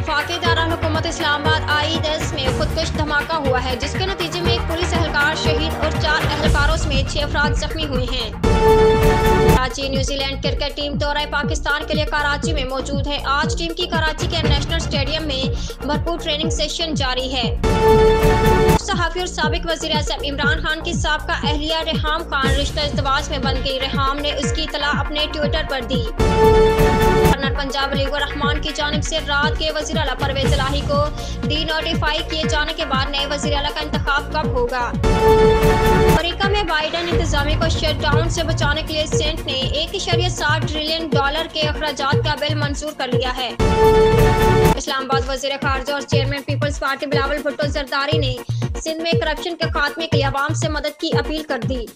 वफाकी हुकूमत इस्लामाबाद आई, दस में खुदकुश धमाका हुआ है, जिसके नतीजे में एक पुलिस एहलकार शहीद और चार एहलकारों समेत छह अफराद जख्मी हुए हैं। कराची, न्यूजीलैंड क्रिकेट टीम दौरा पाकिस्तान के लिए कराची में मौजूद है। आज टीम की कराची के नेशनल स्टेडियम में भरपूर ट्रेनिंग सेशन जारी है। सहाफ़ी और सबक वजी अजम इमरान खान की सबका अहलिया रेहाम खान रिश्ता इजतवाज में बन गई। रेहाम ने उसकी इतला अपने ट्विटर पर दी। पंजाब रहमान की जानब से रात के वजी अला परवेज लाही को डी नोटिफाई किए जाने के बाद नए वजी अला का इंतखब कब होगा? अमरीका में बाइडन इंतजामी को शट डाउन से बचाने के लिए सेंट ने एक इशारिया साठ ट्रिलियन डॉलर के अखराज का बिल मंजूर कर लिया है। इस्लामाबाद वज़ीर खारजा और chairman peoples party Bilawal Bhutto Zardari ने सिंध में करप्शन के खात्मे के लिए आवाम से मदद की अपील कर दी।